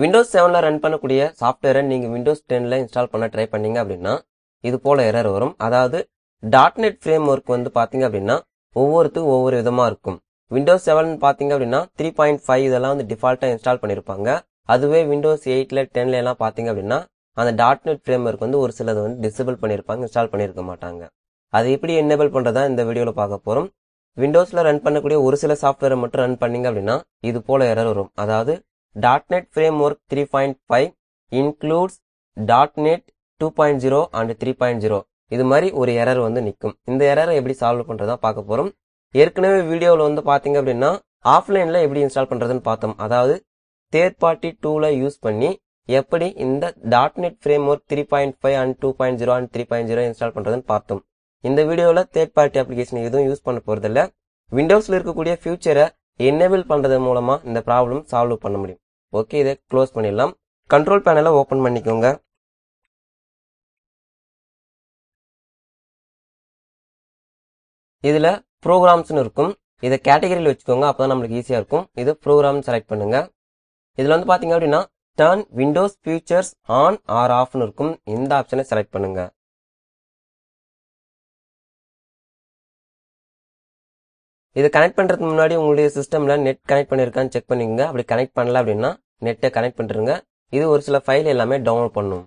Windows செவனில் run பண்ணக்கூடிய சாஃப்ட்வேரை நீங்கள் விண்டோஸ் டெனில் இன்ஸ்டால் பண்ண ட்ரை பண்ணீங்க அப்படின்னா இது போல் எரர் வரும். அதாவது டாட் நெட் ஃப்ரேம் ஒர்க் வந்து பார்த்தீங்க அப்படின்னா ஒவ்வொருத்துக்கும் ஒவ்வொரு விதமாக இருக்கும். விண்டோஸ் செவன் பார்த்தீங்க அப்படின்னா த்ரீ பாயிண்ட் ஃபைவ் இதெல்லாம் வந்து டிஃபால்ட்டாக இன்ஸ்டால் பண்ணியிருப்பாங்க அதுவே விண்டோஸ் எயிட்டில் டென்ல எல்லாம் பார்த்தீங்க அப்படின்னா அந்த. டாட் நெட் ஃப்ரேம் ஒர்க் வந்து ஒரு சிலது வந்து டிசேபிள் பண்ணியிருப்பாங்க இன்ஸ்டால் பண்ணியிருக்க மாட்டாங்க. அது எப்படி என்னேபிள் பண்ணுறதா இந்த வீடியோவில் பார்க்க போகிறோம் விண்டோஸில் ரன் பண்ணக்கூடிய ஒரு சில சாஃப்ட்வேரை மட்டும் ரன் பண்ணீங்க அப்படின்னா இது போல் எரர் வரும். அதாவது dot net framework three point five includes dot net two point zero and three point zero இது மாதிரி ஒரு எரர் வந்து நிற்கும் இந்த எரரை எப்படி சால்வ் பண்ணுறதா பார்க்க போகிறோம் ஏற்கனவே வீடியோவில் வந்து பார்த்தீங்க அப்படின்னா ஆஃப்லைனில் எப்படி இன்ஸ்டால் பண்ணுறதுன்னு பார்த்தோம். அதாவது தேர்ட் பார்ட்டி டூவில் யூஸ் பண்ணி எப்படி இந்த dot net framework three point five and two point zero and three point zero install பண்ணுறதுன்னு பார்த்தோம். இந்த வீடியோவில் தேர்ட் பார்ட்டி அப்ளிகேஷன் எதுவும் யூஸ் பண்ண போகிறதில்ல விண்டோஸில் இருக்கக்கூடிய ஃபியூச்சரை என்னேபிள் பண்ணுறது மூலமாக இந்த ப்ராப்ளம் சால்வ் பண்ண முடியும். ஓகே இதை க்ளோஸ் பண்ணிடலாம். கண்ட்ரோல் பேனலை ஓப்பன் பண்ணிக்கோங்க. இதில் ப்ரோக்ராம்ஸ்னு இருக்கும். இதை கேட்டகரியில் வச்சுக்கோங்க அப்போ தான் நம்மளுக்கு ஈஸியாக இருக்கும். இது ப்ரோக்ராம் செலக்ட் பண்ணுங்க. இதில் வந்து பார்த்தீங்க அப்படின்னா turn Windows features on or ஆஃப்னு இருக்கும். இந்த ஆப்ஷனை செலக்ட் பண்ணுங்க. இதை கனெக்ட் பண்ணுறதுக்கு முன்னாடி உங்களுடைய சிஸ்டமில் நெட் கனெக்ட் பண்ணியிருக்கான்னு செக் பண்ணிக்கோங்க. அப்படி கனெக்ட் பண்ணல அப்படின்னா நெட்டை கனெக்ட் பண்ணிருங்க. இது ஒரு சில ஃபைல் எல்லாமே டவுன்லோட் பண்ணும்.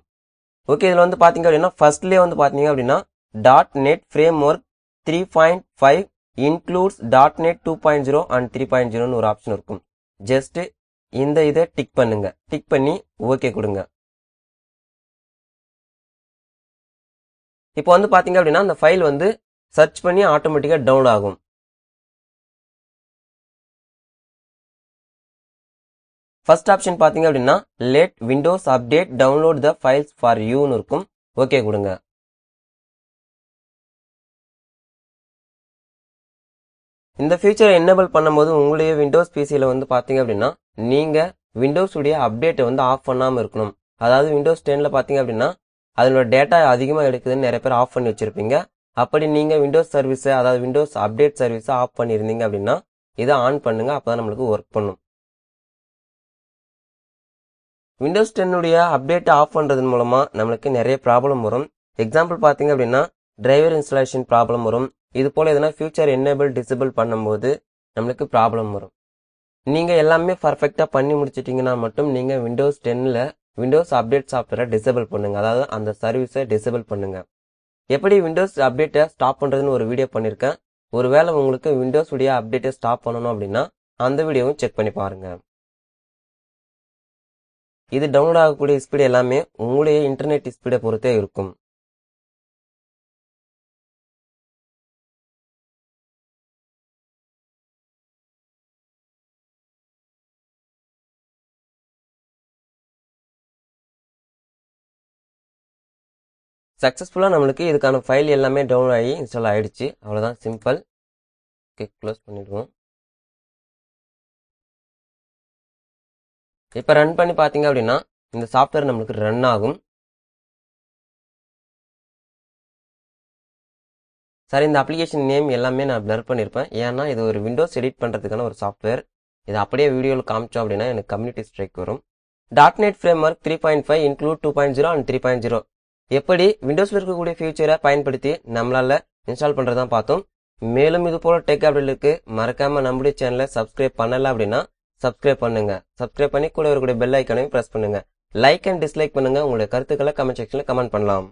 ஓகே இதில் வந்து பார்த்தீங்க அப்படின்னா ஃபர்ஸ்ட்லேயே வந்து பார்த்தீங்க அப்படின்னா dot net framework three point five includes dot net two point zero and three point ஜீரோன்னு ஒரு ஆப்ஷன் இருக்கும். ஜஸ்ட் இந்த இதை டிக் பண்ணுங்க. டிக் பண்ணி ஓகே கொடுங்க. இப்போ வந்து பார்த்தீங்க அப்படின்னா அந்த ஃபைல் வந்து சர்ச் பண்ணி ஆட்டோமேட்டிக்காக டவுன் ஆகும். ஃபர்ஸ்ட் ஆப்ஷன் பார்த்தீங்க அப்படின்னா let Windows update download the files for யூன்னு இருக்கும். ஓகே கொடுங்க. இந்த ஃபியூச்சரை என்னபிள் பண்ணும்போது உங்களுடைய விண்டோஸ் பிசியில் வந்து பார்த்தீங்க அப்படின்னா நீங்கள் விண்டோஸுடைய அப்டேட்டை வந்து ஆஃப் பண்ணாமல் இருக்கணும். அதாவது விண்டோஸ் டெனில் பார்த்தீங்க அப்படின்னா அதனோட டேட்டா அதிகமாக எடுக்குதுன்னு நிறைய பேர் ஆஃப் பண்ணி வச்சுருப்பீங்க. அப்படி நீங்கள் விண்டோஸ் சர்வீஸை அதாவது விண்டோஸ் அப்டேட் சர்வீஸை ஆஃப் பண்ணியிருந்தீங்க அப்படின்னா இதை ஆன் பண்ணுங்கள் அப்போ தான் நம்மளுக்கு ஒர்க் பண்ணும். விண்டோஸ் டென்னுடைய அப்டேட்டை ஆஃப் பண்ணுறதன் மூலமாக நம்மளுக்கு நிறைய ப்ராப்ளம் வரும். எக்ஸாம்பிள் பார்த்தீங்க அப்படின்னா டிரைவர் இன்ஸ்டாலேஷன் ப்ராப்ளம் வரும். இது போல் எதனா ஃபியூச்சர் என்னேபிள் டிசபிள் பண்ணும்போது நம்மளுக்கு ப்ராப்ளம் வரும். நீங்கள் எல்லாமே பர்ஃபெக்டாக பண்ணி முடிச்சிட்டிங்கன்னா மட்டும் நீங்கள் விண்டோஸ் டென்னில் விண்டோஸ் அப்டேட் சாஃப்ட்வேரை டிசபிள் பண்ணுங்கள் அதாவது அந்த சர்வீஸை டிசபிள் பண்ணுங்கள் எப்படி விண்டோஸ் அப்டேட்டை ஸ்டாப் பண்ணுறதுன்னு ஒரு வீடியோ பண்ணியிருக்கேன் ஒருவேளை உங்களுக்கு விண்டோஸ் உடைய அப்டேட்டை ஸ்டாப் பண்ணணும் அப்படின்னா அந்த வீடியோவும் செக் பண்ணி பாருங்கள் இது டவுன்லோட் ஆகக்கூடிய ஸ்பீடு எல்லாமே உங்களுடைய இன்டர்நெட் ஸ்பீடை பொறுத்தே இருக்கும். சக்ஸஸ்ஃபுல்லாக நம்மளுக்கு இதுக்கான ஃபைல் எல்லாமே டவுன்லோட் ஆகி இன்ஸ்டால் ஆகிடுச்சு அவ்வளோதான் சிம்பிள் ஓகே க்ளோஸ் பண்ணிவிடுவோம் இப்போ ரன் பண்ணி பார்த்தீங்க அப்படின்னா இந்த சாஃப்ட்வேர் நம்மளுக்கு ரன் ஆகும். சார் இந்த அப்ளிகேஷன் நேம் எல்லாமே நான் பிளர் பண்ணியிருப்பேன் ஏன்னா இது ஒரு விண்டோஸ் எடிட் பண்ணுறதுக்கான ஒரு சாஃப்ட்வேர் இது அப்படியே வீடியோவில் காமிச்சோம் அப்படின்னா எனக்கு கம்யூனிட்டி ஸ்ட்ரைக் வரும். Dot net framework three point five include two point zero and three point zero எப்படி விண்டோஸில் இருக்கக்கூடிய ஃபியூச்சரை பயன்படுத்தி நம்மளால இன்ஸ்டால் பண்ணுறதான் பார்த்தோம். மேலும் இது போல டெக் அப்டேட்டுக்கு மறக்காம நம்முடைய சேனலை சப்ஸ்கிரைப் பண்ணல அப்படின்னா சப்ஸ்கிரைப் பண்ணுங்க. சப்ஸ்கிரைப் பண்ணி கூட இருக்கக்கூடிய பெல் ஐக்கனையும் ப்ரெஸ் பண்ணுங்க. லைக் அண்ட் டிஸ்லைக் பண்ணுங்க. உங்களுடைய கருத்துக்களை கமெண்ட் செக்ஷன்ல கமெண்ட் பண்ணலாம்.